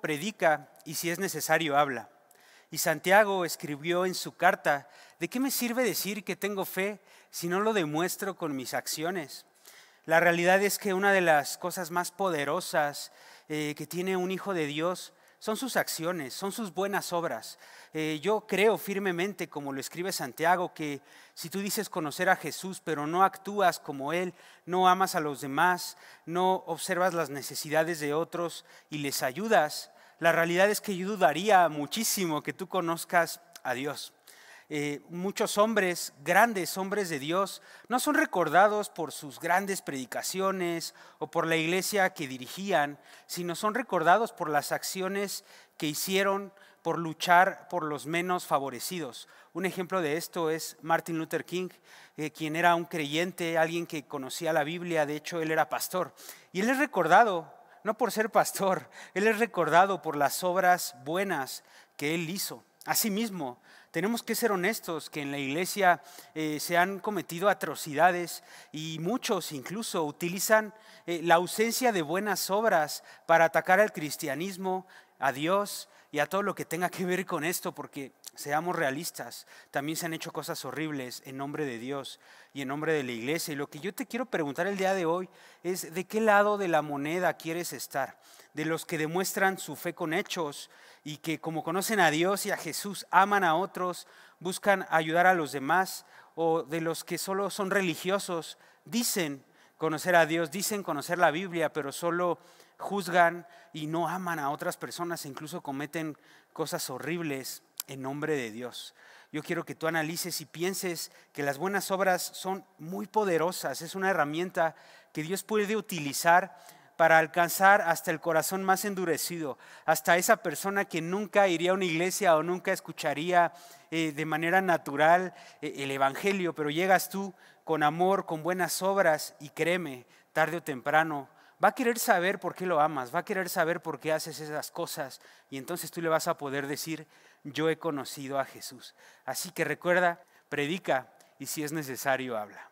Predica y si es necesario habla. Y Santiago escribió en su carta, ¿de qué me sirve decir que tengo fe si no lo demuestro con mis acciones? La realidad es que una de las cosas más poderosas eh, que tiene un hijo de Dios son sus acciones, son sus buenas obras. Eh, yo creo firmemente, como lo escribe Santiago, que si tú dices conocer a Jesús, pero no actúas como Él, no amas a los demás, no observas las necesidades de otros y les ayudas, la realidad es que yo dudaría muchísimo que tú conozcas a Dios. Eh, muchos hombres, grandes hombres de Dios, no son recordados por sus grandes predicaciones o por la iglesia que dirigían, sino son recordados por las acciones que hicieron por luchar por los menos favorecidos. Un ejemplo de esto es Martin Luther King, eh, quien era un creyente, alguien que conocía la Biblia, de hecho él era pastor. Y él es recordado no por ser pastor, él es recordado por las obras buenas que él hizo. Asimismo, tenemos que ser honestos que en la iglesia eh, se han cometido atrocidades y muchos incluso utilizan eh, la ausencia de buenas obras para atacar al cristianismo, a Dios y a todo lo que tenga que ver con esto, porque seamos realistas, también se han hecho cosas horribles en nombre de Dios y en nombre de la iglesia. Y lo que yo te quiero preguntar el día de hoy es, ¿de qué lado de la moneda quieres estar? ¿De los que demuestran su fe con hechos y que como conocen a Dios y a Jesús, aman a otros, buscan ayudar a los demás, o de los que solo son religiosos, dicen conocer a Dios, dicen conocer la Biblia, pero solo juzgan y no aman a otras personas e incluso cometen cosas horribles en nombre de Dios. Yo quiero que tú analices y pienses que las buenas obras son muy poderosas, es una herramienta que Dios puede utilizar para alcanzar hasta el corazón más endurecido, hasta esa persona que nunca iría a una iglesia o nunca escucharía eh, de manera natural eh, el Evangelio, pero llegas tú con amor, con buenas obras y créeme, tarde o temprano, va a querer saber por qué lo amas, va a querer saber por qué haces esas cosas y entonces tú le vas a poder decir, yo he conocido a Jesús. Así que recuerda, predica y si es necesario, habla.